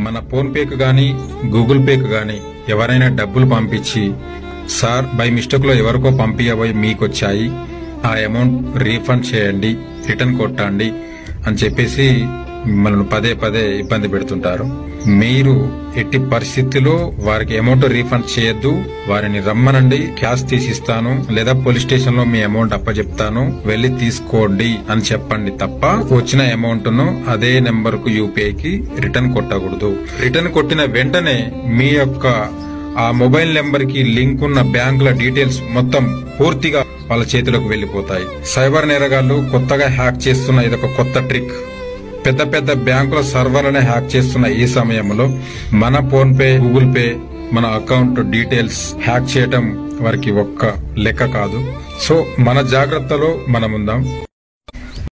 మన ఫోన్ పేకు గాని గూగుల్ పేకు గాని ఎవరైనా డబ్బులు పంపించి సార్ బై మిస్టేక్లో ఎవరికో పంపించబోయి మీకు వచ్చాయి ఆ అమౌంట్ రీఫండ్ చేయండి రిటర్న్ కొట్టండి అని చెప్పేసి మనల్ని పదే పదే ఇబ్బంది పెడుతుంటారు. మీరు ఎట్టి పరిస్థితిలో వారికి అమౌంట్ రీఫండ్ చేయొద్దు. వారిని రమ్మనండి. క్యాష్ తీసిస్తాను. లేదా పోలీస్ స్టేషన్లో మీ అమౌంట్ అప్పచెప్తాను వెళ్ళి తీసుకోండి అని చెప్పండి తప్ప వచ్చిన అమౌంట్ను అదే నెంబర్కు యూపీఐ కి రిటర్న్ కొట్టకూడదు. రిటర్న్ కొట్టిన వెంటనే మీ యొక్క ఆ మొబైల్ నెంబర్కి లింక్ ఉన్న బ్యాంకుల డీటెయిల్స్ మొత్తం పూర్తిగా వాళ్ళ చేతిలోకి వెళ్ళిపోతాయి సైబర్ నేరగాళ్ళు కొత్తగా హ్యాక్ చేస్తున్న ఇదొక కొత్త ట్రిక్. పెద్ద పెద్ద బ్యాంకుల సర్వర్లనే హ్యాక్ చేస్తున్న ఈ సమయంలో మన ఫోన్ పే గూగుల్ పే మన అకౌంట్ డీటెయిల్స్ హ్యాక్ చేయటం వారికి ఒక్క లెక్క కాదు. సో మన జాగ్రత్తలో మనం ఉందాం